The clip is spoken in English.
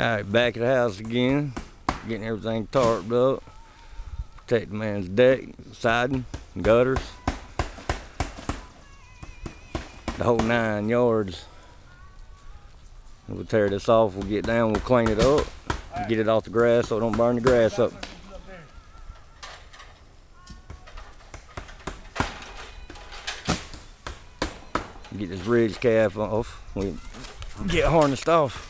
Alright, back at the house again. Getting everything tarped up. Protect the man's deck, siding, gutters. The whole nine yards. We'll tear this off, we'll get down, we'll clean it up. Get it off the grass so it don't burn the grass up. Get this ridge cap off. We get harnessed off.